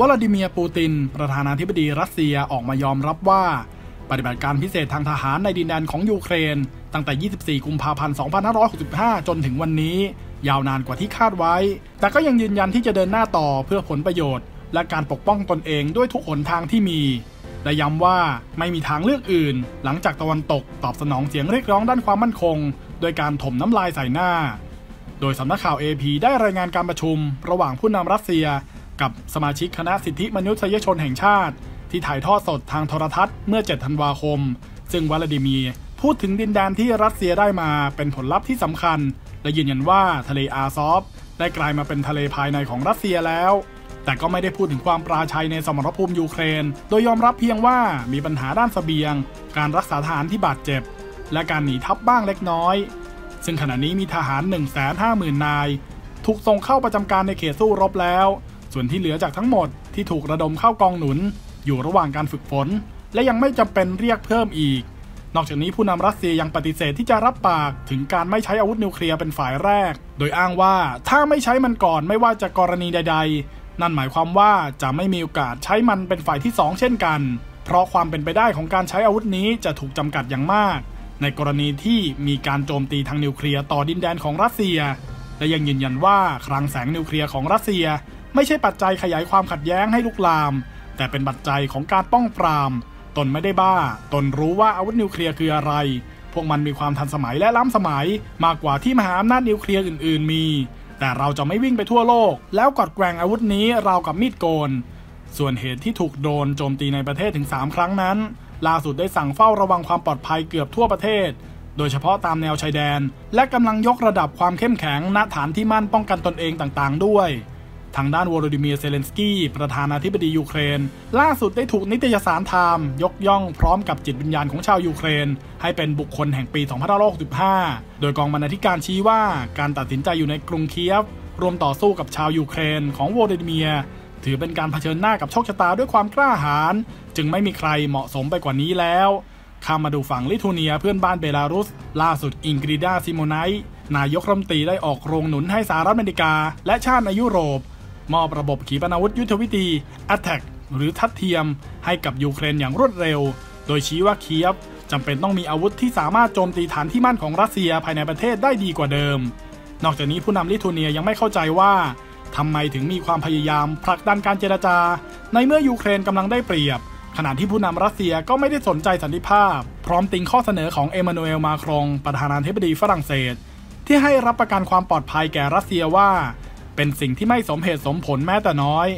วลาดิเมียร์ปูติน ประธานาธิบดีรัสเซียออกมายอมรับว่า ปฏิบัติการพิเศษทางทหารในดินแดนของยูเครน ตั้งแต่ 24 กุมภาพันธ์ 2565 จนถึงวันนี้ ยาวนานกว่าที่คาดไว้ แต่ก็ยังยืนยันที่จะเดินหน้าต่อเพื่อผลประโยชน์ และการปกป้องตนเองด้วยทุกหนทางที่มี และย้ำว่าไม่มีทางเลือกอื่น หลังจากตะวันตกตอบสนองเสียงเรียกร้องด้านความมั่นคง โดยการถมน้ำลายใส่หน้า โดยสำนักข่าว AP ได้รายงานการประชุม ระหว่างผู้นำรัสเซีย กับสมาชิกคณะสิทธิมนุษยชนแห่งชาติ ที่ถ่ายทอดสดทางโทรทัศน์เมื่อ 7 ธันวาคม ซึ่งวลาดิมีร์พูดถึงดินแดนที่รัสเซียได้มาเป็นผลลัพธ์ที่สำคัญ และยืนยันว่าทะเลอาซอฟได้กลายมาเป็นทะเลภายในของรัสเซียแล้ว แต่ก็ไม่ได้พูดถึงความปราชัยในสมรภูมิยูเครน โดยยอมรับเพียงว่ามีปัญหาด้านสเสบียง การรักษาทหารที่บาดเจ็บ และการหนีทัพบ้างเล็กน้อย ซึ่งขณะนี้มีทหาร 150,000นาย ถูกส่งเข้าประจำการในเขตสู้รบแล้ว ส่วนที่เหลือจากทั้งหมดที่ถูกระดมเข้ากองหนุน อยู่ระหว่างการฝึกฝน และยังไม่จำเป็นเรียกเพิ่มอีก นอกจากนี้ผู้นำรัสเซียยังปฏิเสธที่จะรับปากถึงการไม่ใช้อาวุธนิวเคลียร์เป็นฝ่ายแรก โดยอ้างว่าถ้าไม่ใช้มันก่อนไม่ว่าจะกรณีใด ๆ นั่นหมายความว่าจะไม่มีโอกาสใช้มันเป็นฝ่ายที่ 2 เช่นกัน เพราะความเป็นไปได้ของการใช้อาวุธนี้จะถูกจำกัดอย่างมาก ในกรณีที่มีการโจมตีทางนิวเคลียร์ต่อดินแดนของรัสเซีย และยังยืนยันว่าคลังแสงนิวเคลียร์ของรัสเซีย ไม่ใช่ปัจจัยขยายความขัดแย้งให้ลุกลาม แต่เป็นปัจจัยของการป้องปราม ตนไม่ได้บ้า ตนรู้ว่าอาวุธนิวเคลียร์คืออะไร พวกมันมีความทันสมัยและล้ำสมัย มากกว่าที่มหาอำนาจนิวเคลียร์อื่น ๆ มี แต่เราจะไม่วิ่งไปทั่วโลก แล้วกอดแกว่งอาวุธนี้ราวกับมีดโกน ส่วนเหตุที่ถูกโดนโจมตีในประเทศถึง 3 ครั้งนั้น ล่าสุดได้สั่งเฝ้าระวังความปลอดภัยเกือบทั่วประเทศโดยเฉพาะตามแนวชายแดน และกำลังยกระดับความเข้มแข็งณฐานที่มั่นป้องกันตนเองต่างๆด้วย ทางด้านวโลดิเมียร์เซเลนสกี้ประธานาธิบดียูเครน ล่าสุดได้ถูกนิตยสารไทม์ยกย่องพร้อมกับจิตวิญญาณของชาวยูเครน ให้เป็นบุคคลแห่งปี 2565 โดยกองบรรณาธิการชี้ว่าการตัดสินใจอยู่ในกรุงเคียฟร่วมต่อสู้กับชาวยูเครนของวโลดิเมียร์ถือเป็นการเผชิญหน้ากับโชคชะตาด้วยความกล้าหาญจึงไม่มีใครเหมาะสมไปกว่านี้แล้วข้ามมาดูฝั่งลิทัวเนียเพื่อนบ้านเบลารุส ล่าสุดอิงกริดาซิโมไนท์นายกรัฐมนตรีได้ออกโรงหนุนให้สหรัฐอเมริกา และชาติในยุโรป มอบระบบขีปนาวุธยุทธวิธี a t t a c หรือทัดเทียม ให้กับยูเครนอย่างรวดเร็ว โดยชี้ว่าเคียฟจำเป็นต้องมีอาวุธที่สามารถโจมตีฐานที่มั่นของรัสเซียภายในประเทศได้ดีกว่าเดิม นอกจากนี้ผู้นำลิทัวเนียยังไม่เข้าใจว่าทำไมถึงมีความพยายามผลักดันการเจรจา ในเมื่อยูเครนกำลังได้เปรียบ ขณะที่ผู้นำรัสเซียก็ไม่ได้สนใจสันติภาพ พร้อมติงข้อเสนอของเอมานูเอลมาครงประธานาธิบดีฝรั่งเศส ที่ให้รับประกันความปลอดภัยแก่รัสเซียว่า เป็นสิ่งที่ไม่สมเหตุสมผลแม้แต่น้อย